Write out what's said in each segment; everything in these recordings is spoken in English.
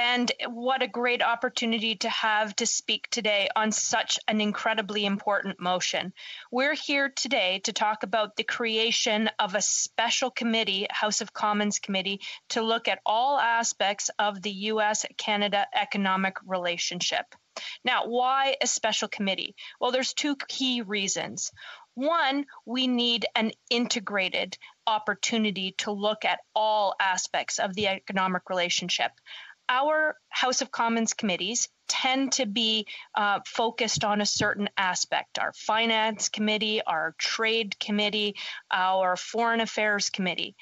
And what a great opportunity to have to speak today on such an incredibly important motion. We're here today to talk about the creation of a special committee, House of Commons committee, to look at all aspects of the US Canada economic relationship. Now, why a special committee? Well, there's two key reasons. One, we need an integrated opportunity to look at all aspects of the economic relationship. Our House of Commons committees tend to be uh, focused on a certain aspect. Our Finance Committee, our Trade Committee, our Foreign Affairs Committee.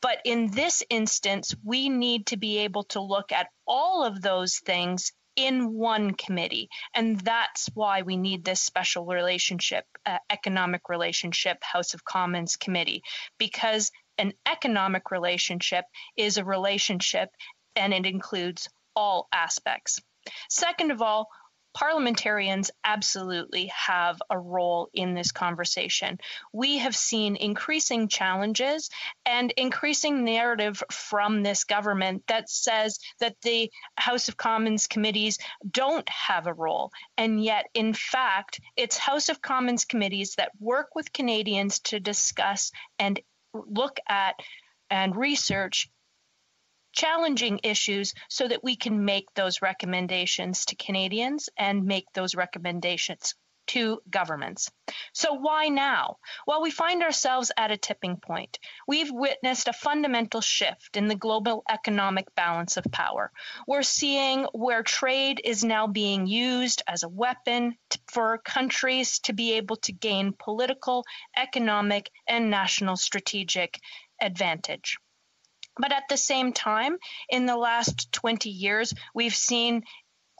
But in this instance, we need to be able to look at all of those things in one committee. And that's why we need this special relationship, uh, economic relationship, House of Commons committee, because an economic relationship is a relationship and it includes all aspects. Second of all, parliamentarians absolutely have a role in this conversation. We have seen increasing challenges and increasing narrative from this government that says that the House of Commons committees don't have a role. And yet, in fact, it's House of Commons committees that work with Canadians to discuss and look at and research challenging issues so that we can make those recommendations to Canadians and make those recommendations to governments. So, why now? Well, we find ourselves at a tipping point. We've witnessed a fundamental shift in the global economic balance of power. We're seeing where trade is now being used as a weapon for countries to be able to gain political, economic, and national strategic advantage. But at the same time, in the last 20 years, we've seen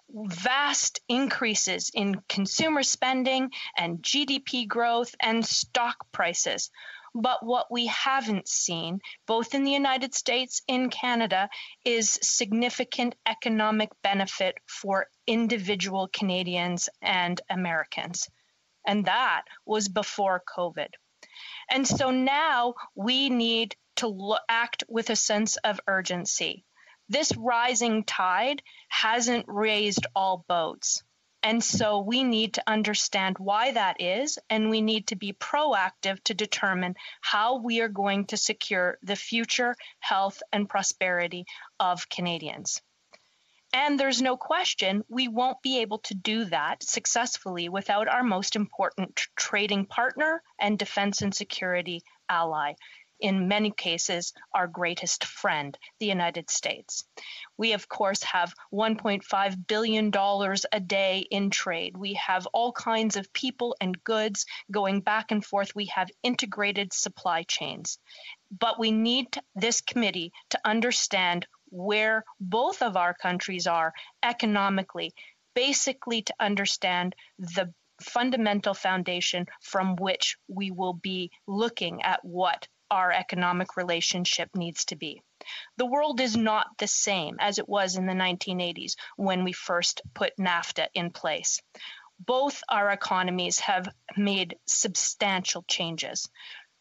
vast increases in consumer spending and GDP growth and stock prices. But what we haven't seen, both in the United States and Canada, is significant economic benefit for individual Canadians and Americans. And that was before COVID. And so now we need to lo- act with a sense of urgency. This rising tide hasn't raised all boats. And so we need to understand why that is, and we need to be proactive to determine how we are going to secure the future health and prosperity of Canadians. And there's no question we won't be able to do that successfully without our most important trading partner and defense and security ally in many cases, our greatest friend, the United States. We, of course, have $1.5 billion a day in trade. We have all kinds of people and goods going back and forth. We have integrated supply chains. But we need this committee to understand where both of our countries are economically, basically to understand the fundamental foundation from which we will be looking at what our economic relationship needs to be. The world is not the same as it was in the 1980s when we first put NAFTA in place. Both our economies have made substantial changes.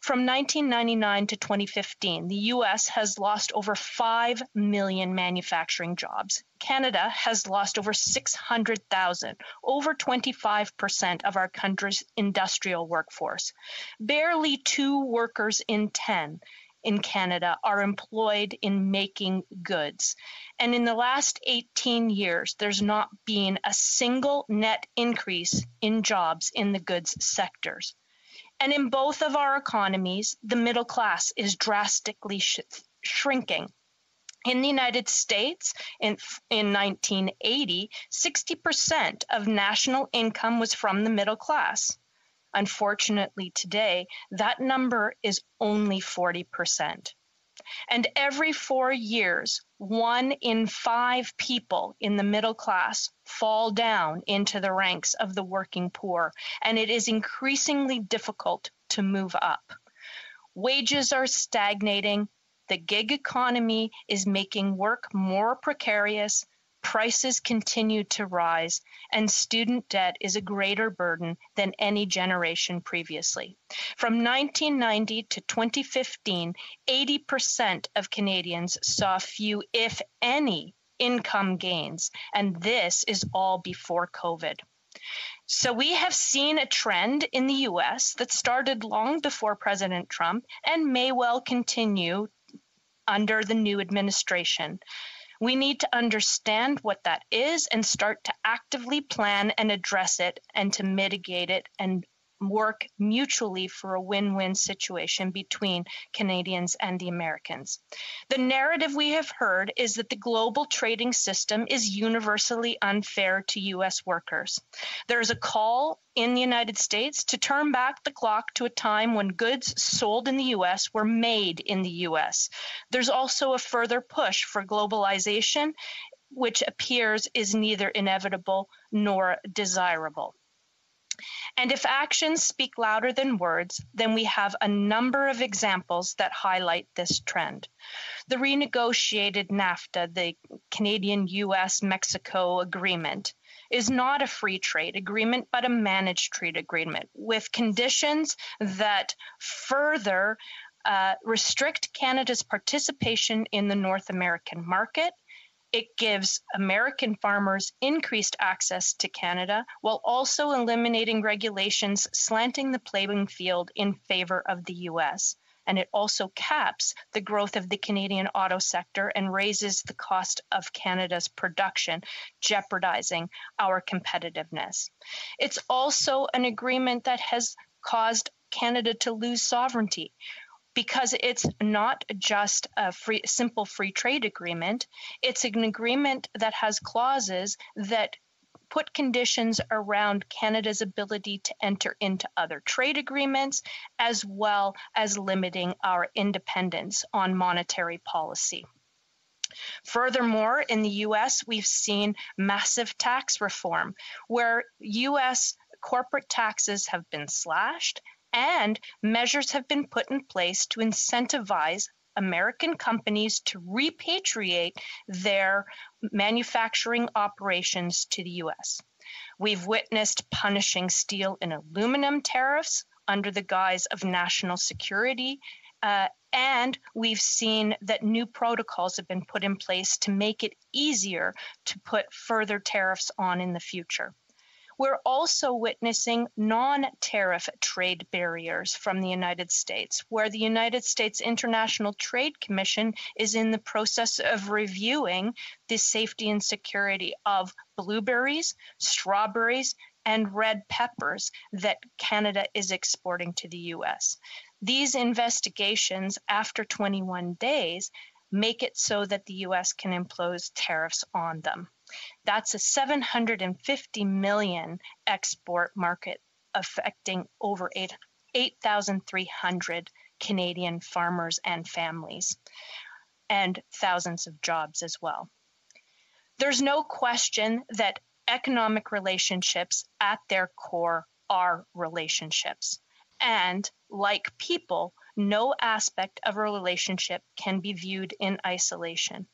From 1999 to 2015, the US has lost over 5 million manufacturing jobs. Canada has lost over 600,000, over 25% of our country's industrial workforce. Barely two workers in 10 in Canada are employed in making goods. And in the last 18 years, there's not been a single net increase in jobs in the goods sectors. And in both of our economies, the middle class is drastically sh- shrinking. In the United States, in, in 1980, 60% of national income was from the middle class. Unfortunately, today, that number is only 40%. And every four years, one in five people in the middle class fall down into the ranks of the working poor, and it is increasingly difficult to move up. Wages are stagnating. The gig economy is making work more precarious prices continue to rise, and student debt is a greater burden than any generation previously. From 1990 to 2015, 80% of Canadians saw few, if any, income gains. And this is all before COVID. So we have seen a trend in the US that started long before President Trump and may well continue under the new administration. We need to understand what that is and start to actively plan and address it and to mitigate it and work mutually for a win win situation between Canadians and the Americans. The narrative we have heard is that the global trading system is universally unfair to U.S. workers. There is a call in the United States to turn back the clock to a time when goods sold in the U.S. were made in the U.S. There's also a further push for globalization, which appears is neither inevitable nor desirable. And if actions speak louder than words, then we have a number of examples that highlight this trend. The renegotiated NAFTA, the Canadian US Mexico agreement, is not a free trade agreement, but a managed trade agreement with conditions that further uh, restrict Canada's participation in the North American market it gives American farmers increased access to Canada while also eliminating regulations slanting the playing field in favor of the US. And it also caps the growth of the Canadian auto sector and raises the cost of Canada's production, jeopardizing our competitiveness. It's also an agreement that has caused Canada to lose sovereignty because it's not just a free, simple free trade agreement. It's an agreement that has clauses that put conditions around Canada's ability to enter into other trade agreements, as well as limiting our independence on monetary policy. Furthermore, in the US, we've seen massive tax reform where US corporate taxes have been slashed and measures have been put in place to incentivize American companies to repatriate their manufacturing operations to the US. We've witnessed punishing steel and aluminum tariffs under the guise of national security. Uh, and we've seen that new protocols have been put in place to make it easier to put further tariffs on in the future. We're also witnessing non tariff trade barriers from the United States, where the United States International Trade Commission is in the process of reviewing the safety and security of blueberries, strawberries, and red peppers that Canada is exporting to the US. These investigations, after 21 days, make it so that the US can impose tariffs on them. That's a 750 million export market affecting over 8,300 Canadian farmers and families, and thousands of jobs as well. There's no question that economic relationships at their core are relationships. And like people, no aspect of a relationship can be viewed in isolation.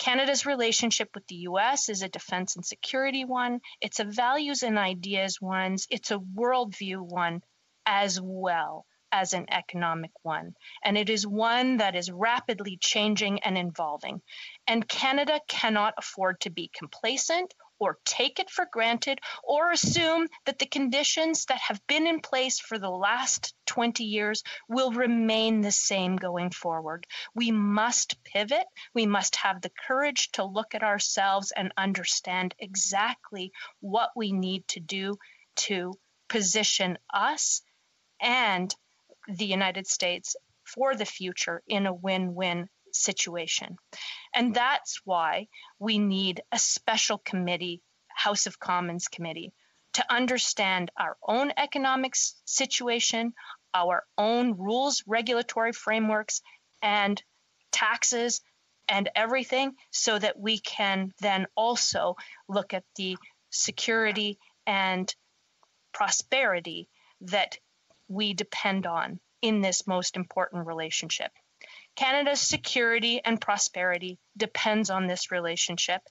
Canada's relationship with the US is a defense and security one, it's a values and ideas one, it's a worldview one as well as an economic one. And it is one that is rapidly changing and evolving. And Canada cannot afford to be complacent or take it for granted or assume that the conditions that have been in place for the last 20 years will remain the same going forward. We must pivot. We must have the courage to look at ourselves and understand exactly what we need to do to position us and the United States for the future in a win win situation. And that's why we need a special committee, House of Commons committee, to understand our own economic situation, our own rules, regulatory frameworks, and taxes and everything so that we can then also look at the security and prosperity that we depend on in this most important relationship. Canada's security and prosperity depends on this relationship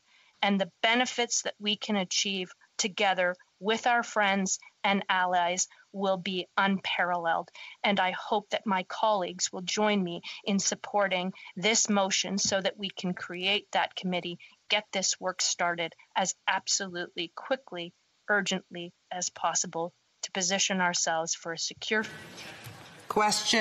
and the benefits that we can achieve together with our friends and allies will be unparalleled. And I hope that my colleagues will join me in supporting this motion so that we can create that committee get this work started as absolutely quickly, urgently as possible to position ourselves for a secure question